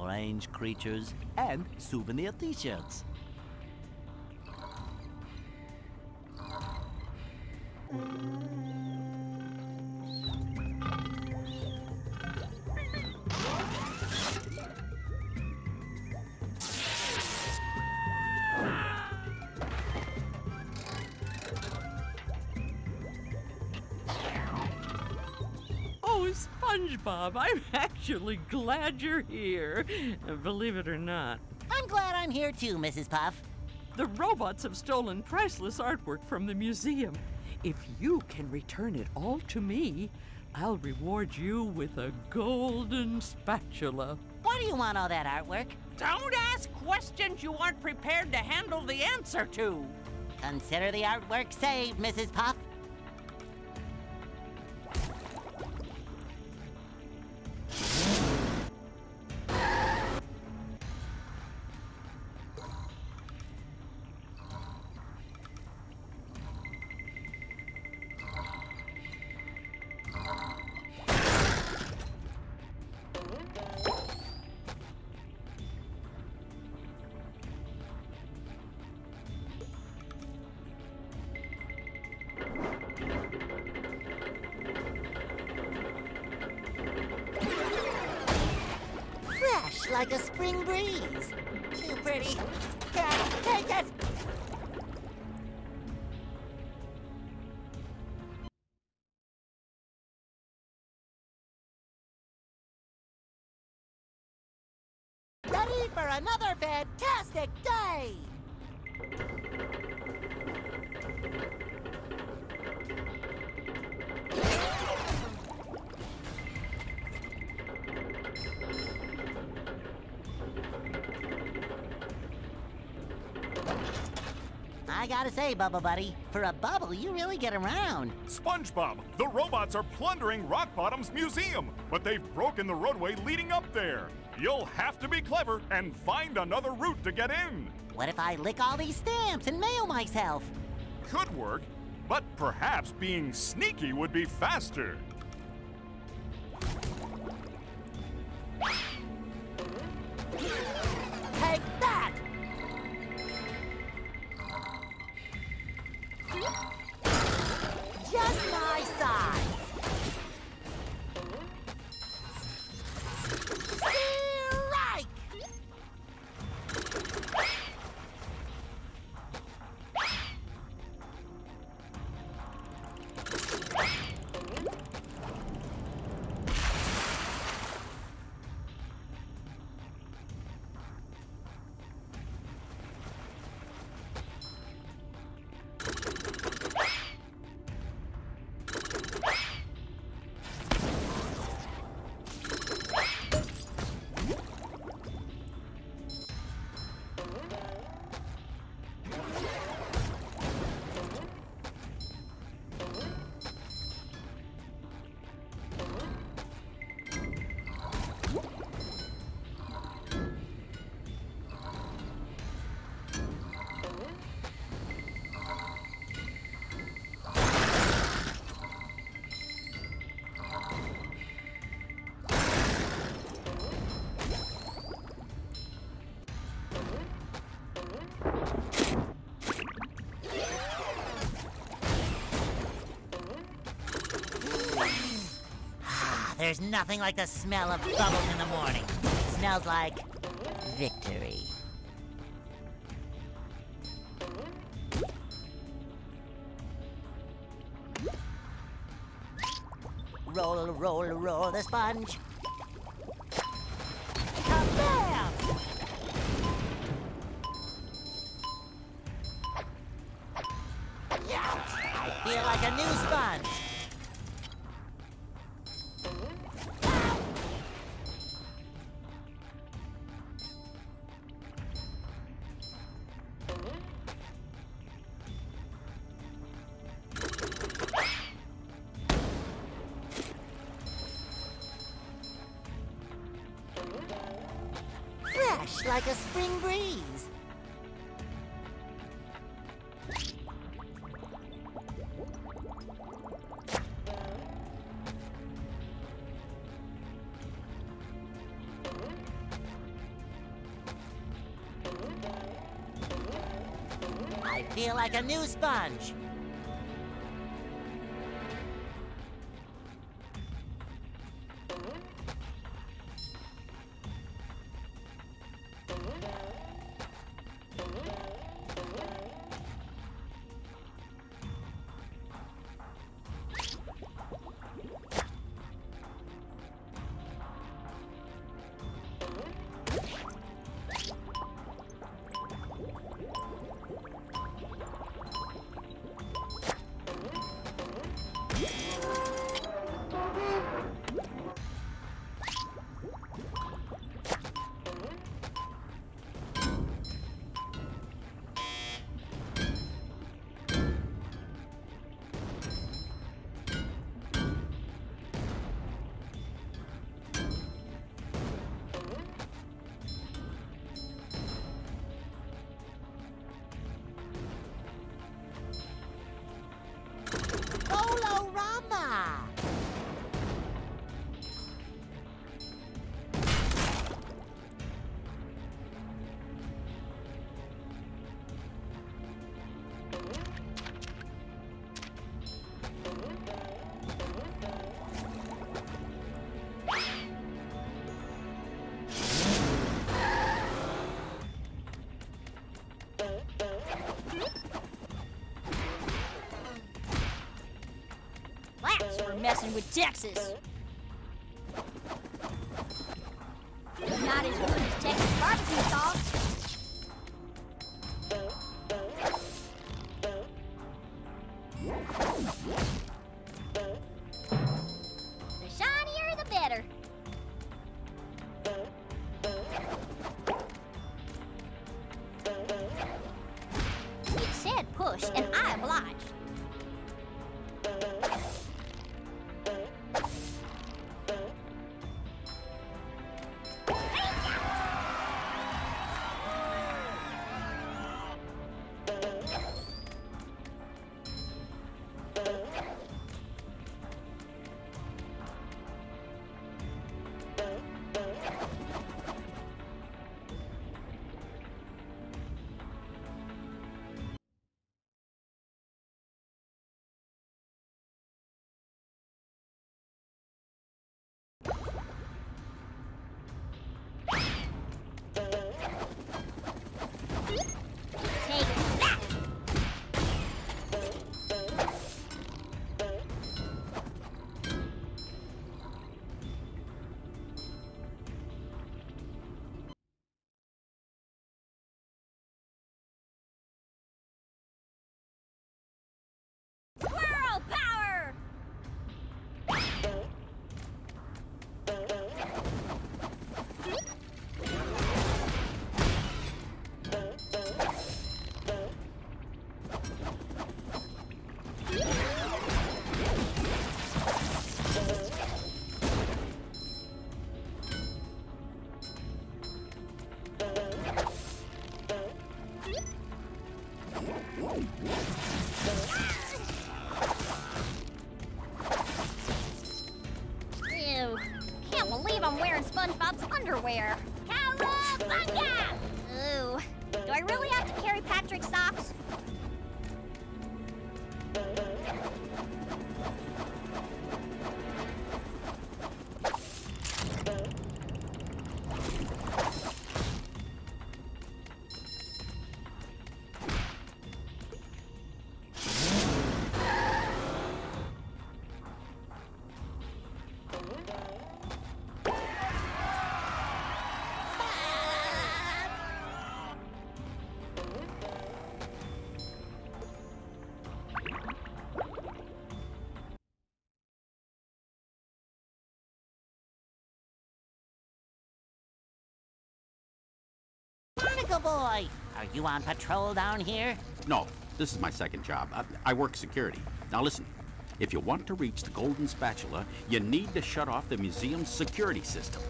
strange creatures, and souvenir t-shirts. Oh, SpongeBob, I'm actually glad you're here. Believe it or not. I'm glad I'm here too, Mrs. Puff. The robots have stolen priceless artwork from the museum. If you can return it all to me, I'll reward you with a golden spatula. Why do you want all that artwork? Don't ask questions you aren't prepared to handle the answer to. Consider the artwork saved, Mrs. Puff. Like a spring breeze. Too pretty. Can't take it. Ready for another fantastic day! I gotta say, Bubble Buddy, for a bubble, you really get around. SpongeBob, the robots are plundering Rock Bottom's museum, but they've broken the roadway leading up there. You'll have to be clever and find another route to get in. What if I lick all these stamps and mail myself? Could work, but perhaps being sneaky would be faster. There's nothing like the smell of bubbles in the morning. It smells like victory. Roll, roll, roll the sponge. Like a new sponge. Bolorama! That's messing with Texas. Boy! Are you on patrol down here? No, this is my second job. I, I work security. Now listen, if you want to reach the Golden Spatula, you need to shut off the museum's security system.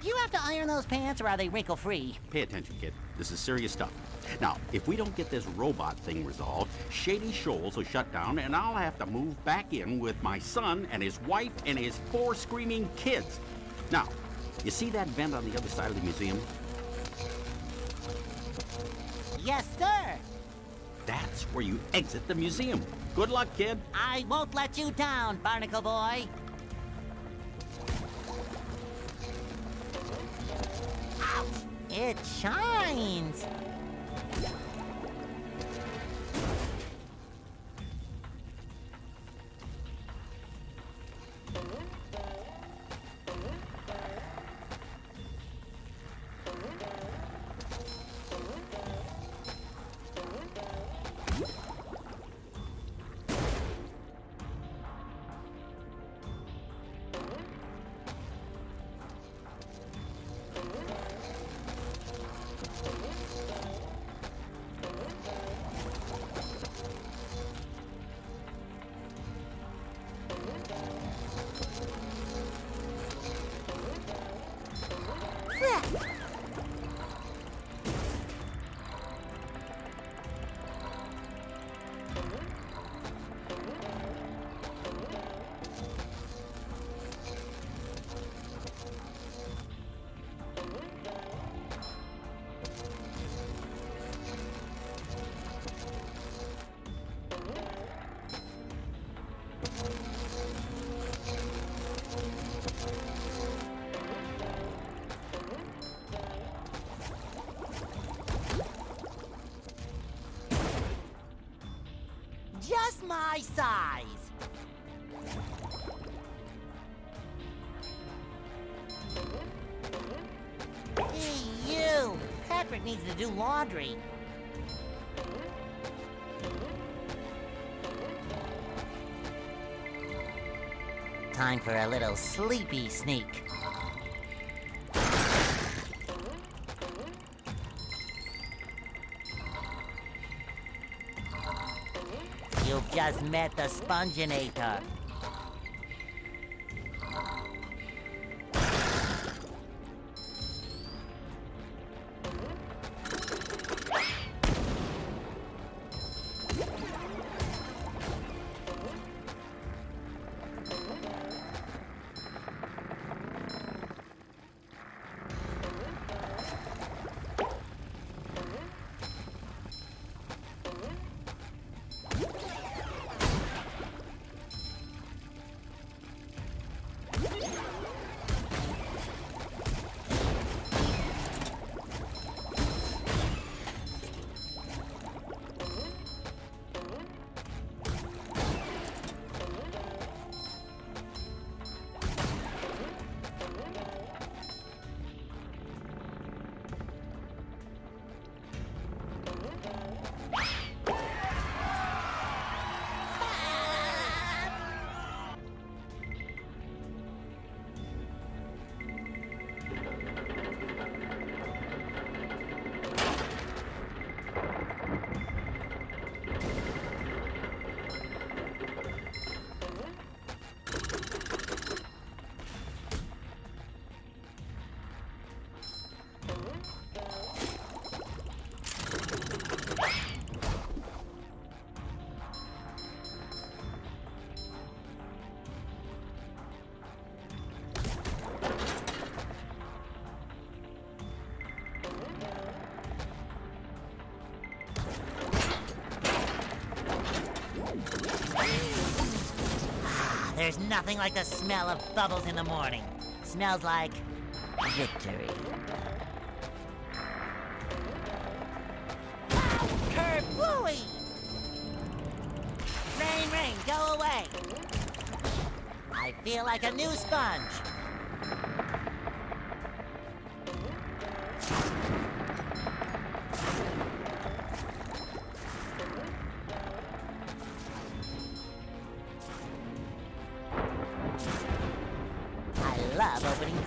Do you have to iron those pants or are they wrinkle free? Pay attention, kid. This is serious stuff. Now, if we don't get this robot thing resolved, Shady Shoals will shut down and I'll have to move back in with my son and his wife and his four screaming kids. Now, you see that vent on the other side of the museum? Yes, sir. That's where you exit the museum. Good luck, kid. I won't let you down, Barnacle Boy. Ouch! It shines. Size. Hey, you! Patrick needs to do laundry. Time for a little sleepy sneak. Met the Sponginator. There's nothing like the smell of bubbles in the morning. Smells like victory. Kerplooey! Rain, rain, go away! I feel like a new sponge.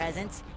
Presents.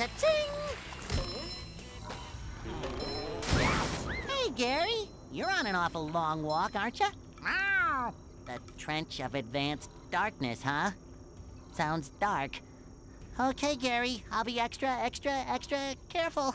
Cha-ching! Hey, Gary. You're on an awful long walk, aren't you? Meow. The Trench of Advanced Darkness, huh? Sounds dark. Okay, Gary. I'll be extra, extra, extra careful.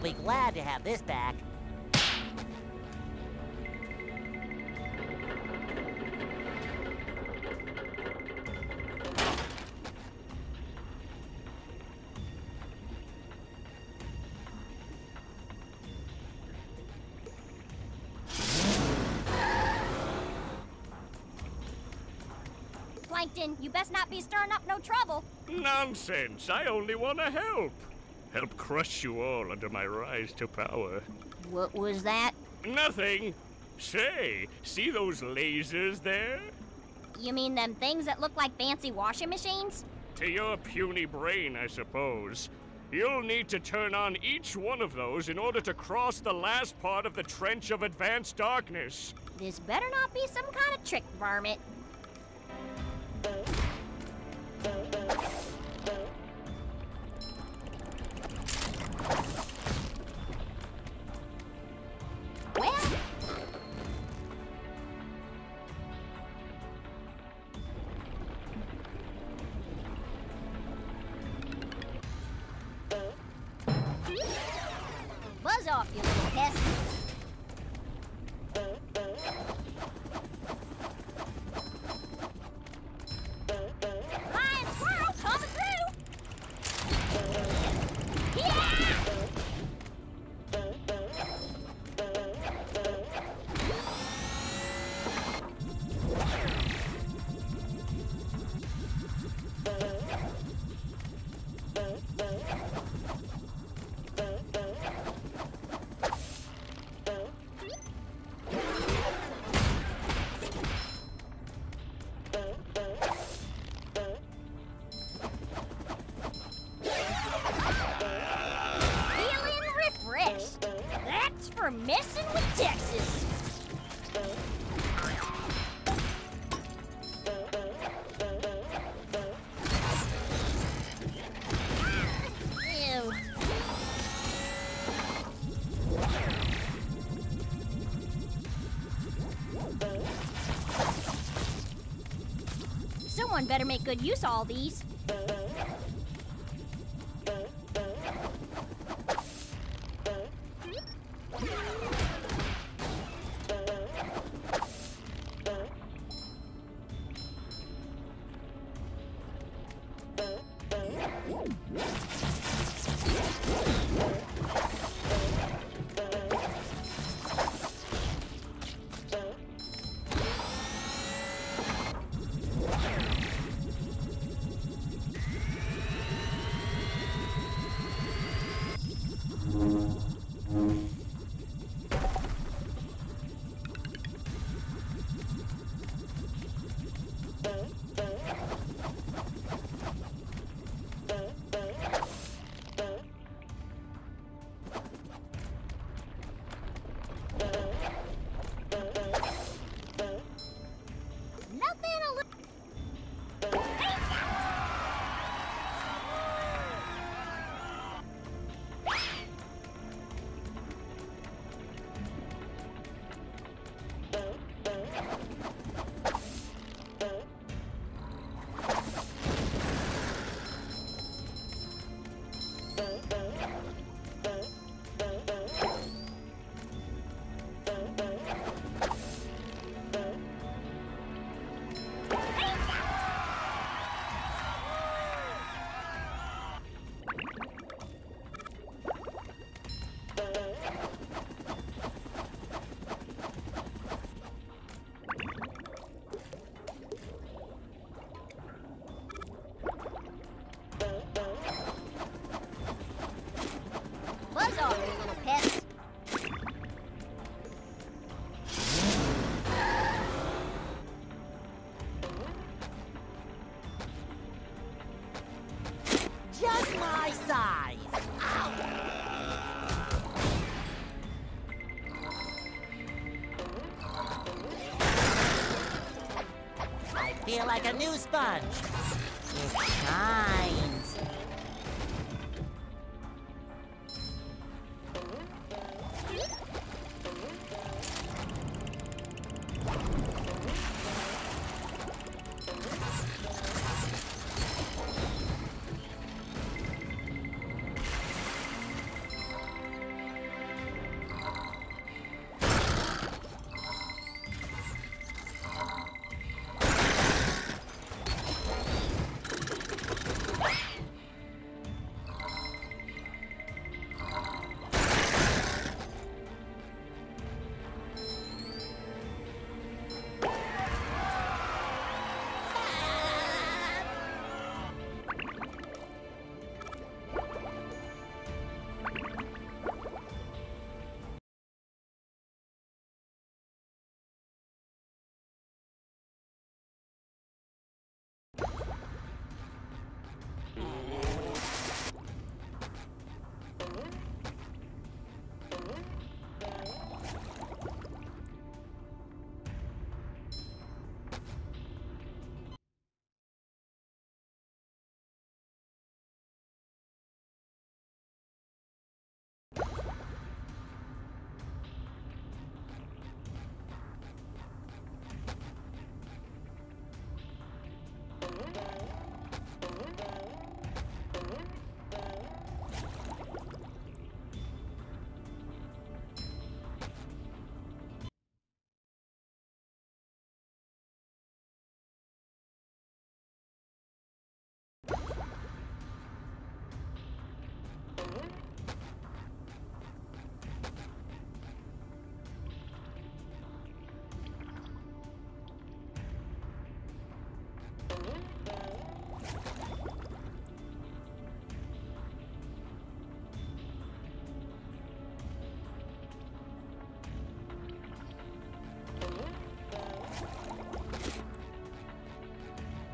Patrick will be glad to have this back. Plankton, you best not be stirring up no trouble. Nonsense! I only want to help. Help crush you all under my rise to power. What was that? Nothing. Say, see those lasers there? You mean them things that look like fancy washing machines? To your puny brain, I suppose. You'll need to turn on each one of those in order to cross the last part of the Trench of Advanced Darkness. This better not be some kind of trick, varmint. Someone better make good use of all these. You little pest. Just my size. I feel like a new sponge. It shines.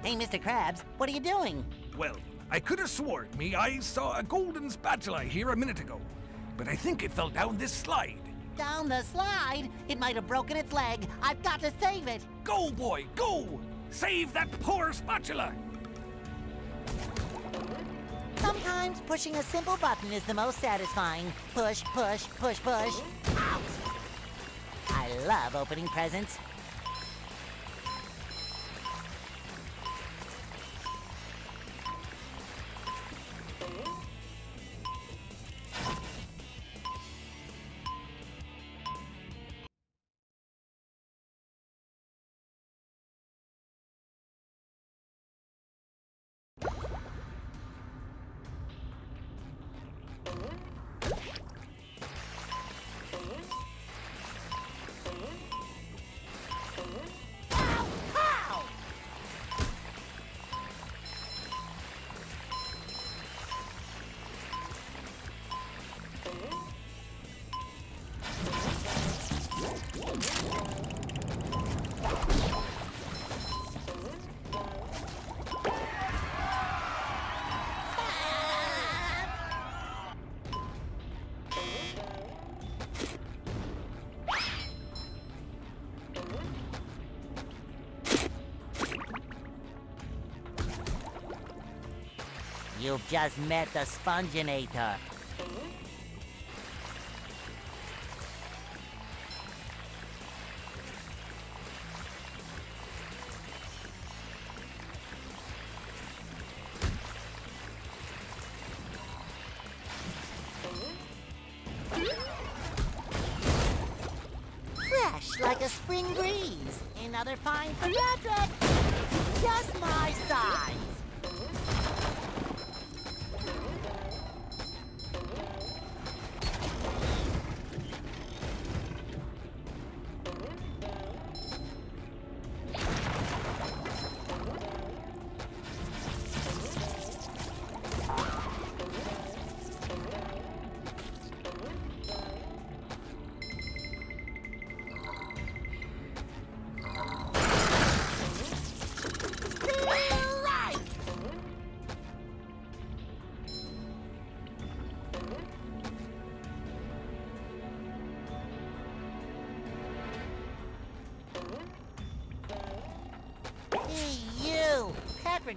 Hey, Mr. Krabs, what are you doing? Well, I could have sworn me I saw a golden spatula here a minute ago, but I think it fell down this slide. Down the slide? It might have broken its leg. I've got to save it. Go, boy, go! Save that poor spatula! Sometimes pushing a simple button is the most satisfying. Push, push, push, push. Ouch! I love opening presents. You've just met the Sponginator.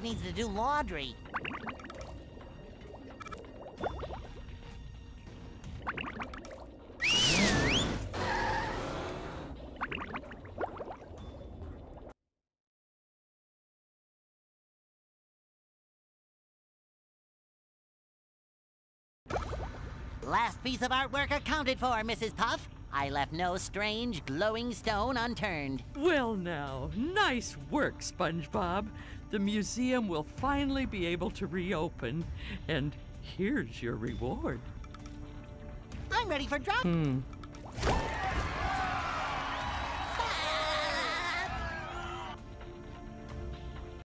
Needs to do laundry. Last piece of artwork accounted for, Mrs. Puff. I left no strange, glowing stone unturned. Well, now, nice work, SpongeBob. The museum will finally be able to reopen, and here's your reward. I'm ready for drop. Hmm.